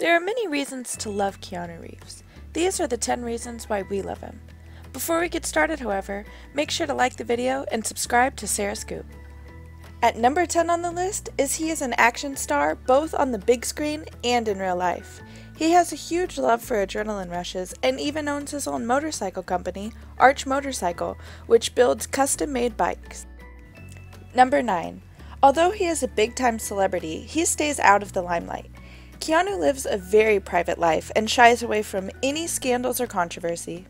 There are many reasons to love Keanu Reeves. These are the 10 reasons why we love him. Before we get started, however, make sure to like the video and subscribe to Sarah Scoop. At number 10 on the list is he is an action star both on the big screen and in real life. He has a huge love for adrenaline rushes and even owns his own motorcycle company, Arch Motorcycle, which builds custom made bikes. Number 9. Although he is a big time celebrity, he stays out of the limelight. Keanu lives a very private life and shies away from any scandals or controversy.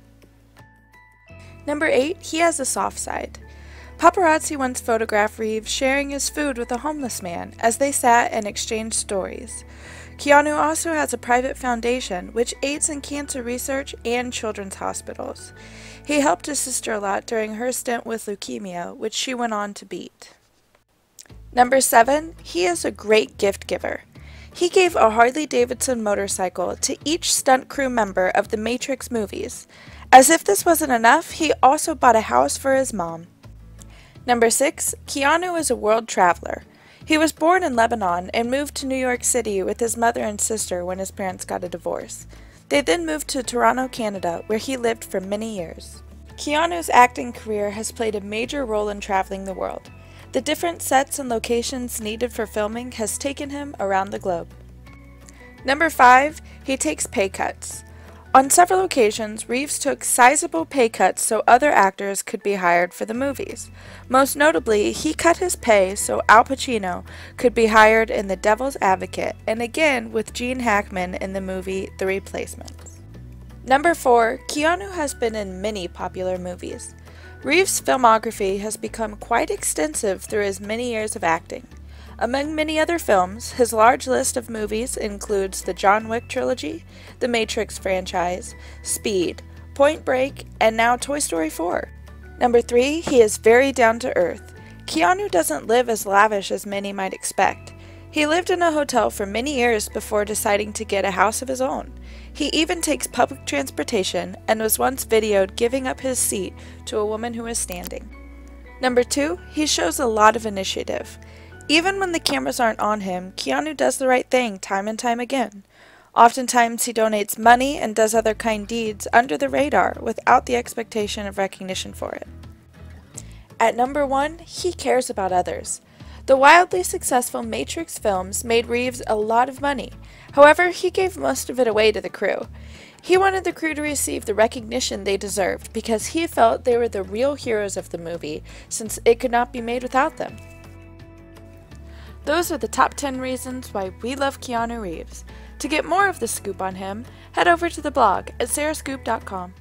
Number 8. He has a soft side. Paparazzi once photographed Reeves sharing his food with a homeless man as they sat and exchanged stories. Keanu also has a private foundation which aids in cancer research and children's hospitals. He helped his sister a lot during her stint with leukemia, which she went on to beat. Number 7. He is a great gift giver. He gave a Harley Davidson motorcycle to each stunt crew member of the Matrix movies. As if this wasn't enough, he also bought a house for his mom. Number 6. Keanu is a world traveler. He was born in Lebanon and moved to New York City with his mother and sister when his parents got a divorce. They then moved to Toronto, Canada, where he lived for many years. Keanu's acting career has played a major role in traveling the world. The different sets and locations needed for filming has taken him around the globe. Number 5. He takes pay cuts. On several occasions, Reeves took sizable pay cuts so other actors could be hired for the movies. Most notably, he cut his pay so Al Pacino could be hired in The Devil's Advocate and again with Gene Hackman in the movie The Replacements. Number 4. Keanu has been in many popular movies. Reeves' filmography has become quite extensive through his many years of acting. Among many other films, his large list of movies includes the John Wick trilogy, the Matrix franchise, Speed, Point Break, and now Toy Story 4. Number 3, he is very down to earth. Keanu doesn't live as lavish as many might expect. He lived in a hotel for many years before deciding to get a house of his own. He even takes public transportation and was once videoed giving up his seat to a woman who was standing. Number 2, he shows a lot of initiative. Even when the cameras aren't on him, Keanu does the right thing time and time again. Oftentimes, he donates money and does other kind deeds under the radar without the expectation of recognition for it. At number one, he cares about others. The wildly successful Matrix films made Reeves a lot of money. However, he gave most of it away to the crew. He wanted the crew to receive the recognition they deserved because he felt they were the real heroes of the movie since it could not be made without them. Those are the top 10 reasons why we love Keanu Reeves. To get more of the scoop on him, head over to the blog at sarahscoop.com.